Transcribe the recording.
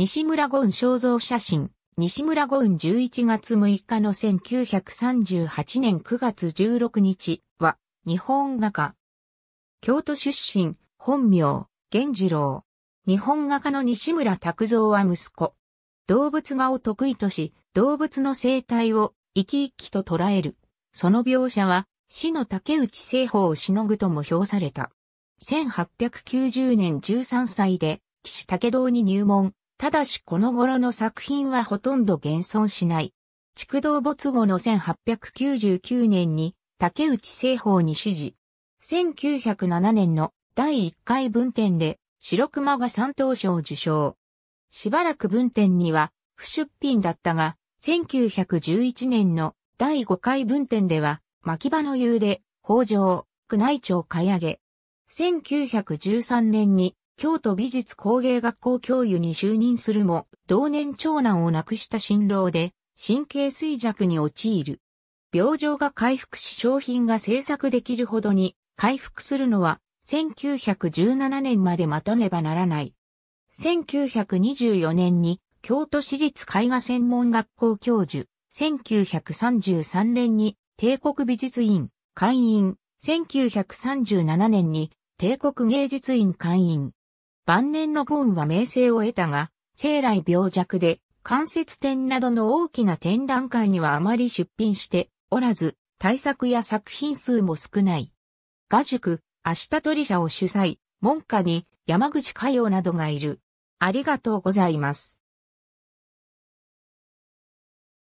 西村五雲肖像写真、西村五雲11月6日の1938年9月16日は、日本画家。京都出身、本名、源次郎。日本画家の西村拓造は息子。動物画を得意とし、動物の生態を生き生きと捉える。その描写は、死の竹内聖宝をしのぐとも評された。1890年13歳で、岸武道に入門。ただしこの頃の作品はほとんど現存しない。畜道没後の1899年に竹内聖宝に指示。1907年の第1回文典で白熊が三等賞を受賞。しばらく文典には不出品だったが、1911年の第5回文典では牧場の湯で北条、宮内庁買い上げ。1913年に京都美術工芸学校教諭に就任するも、同年長男を亡くした新郎で、神経衰弱に陥る。病状が回復し商品が制作できるほどに回復するのは1917年まで待たねばならない。1924年に京都市立絵画専門学校教授、1933年に帝国美術院会員、1937年に帝国芸術院会員。晩年のゴーンは名声を得たが、生来病弱で、関節展などの大きな展覧会にはあまり出品しておらず、対策や作品数も少ない。画塾、明日鳥社を主催、門下に山口佳代などがいる。ありがとうございます。